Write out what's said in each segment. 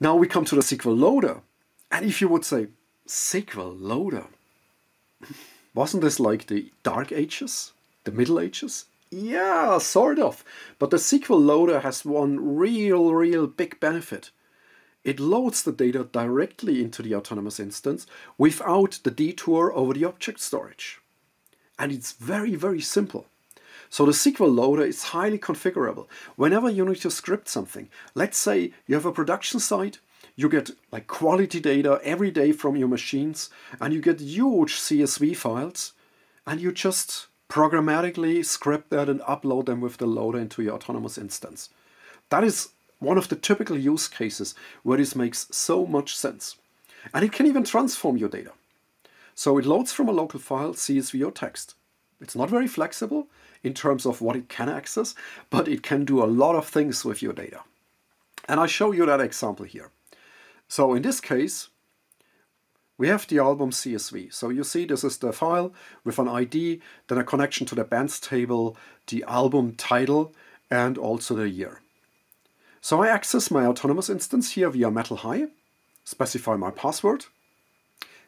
Now we come to the SQL loader. And if you would say, SQL loader, wasn't this like the dark ages, the middle ages? Yeah, sort of. But the SQL loader has one real, real big benefit. It loads the data directly into the autonomous instance without the detour over the object storage. And it's very, very simple. So the SQL loader is highly configurable. Whenever you need to script something, let's say you have a production site, you get like quality data every day from your machines, and you get huge CSV files, and you just programmatically script that and upload them with the loader into your autonomous instance. That is one of the typical use cases where this makes so much sense. And it can even transform your data. So it loads from a local file, CSV or text. It's not very flexible in terms of what it can access, but it can do a lot of things with your data. And I show you that example here. So in this case, we have the album CSV. So you see this is the file with an ID, then a connection to the bands table, the album title, and also the year. So I access my autonomous instance here via Metal High, specify my password,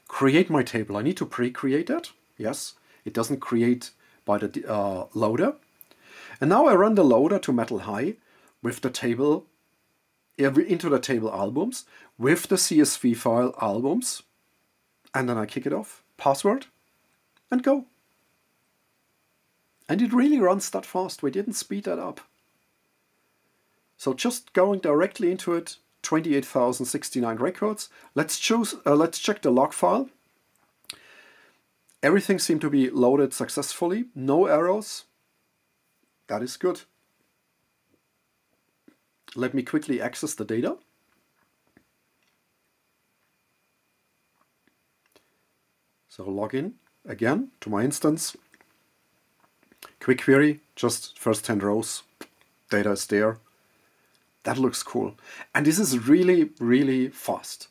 create my table. I need to pre-create that. Yes, it doesn't create by the uh, loader. And now I run the loader to Metal High with the table into the table albums with the CSV file albums and then I kick it off, password, and go. And it really runs that fast. We didn't speed that up. So just going directly into it, 28,069 records. Let's choose. Uh, let's check the log file. Everything seemed to be loaded successfully. No errors. That is good. Let me quickly access the data. So log in again to my instance. Quick query, just first 10 rows. Data is there. That looks cool. And this is really, really fast.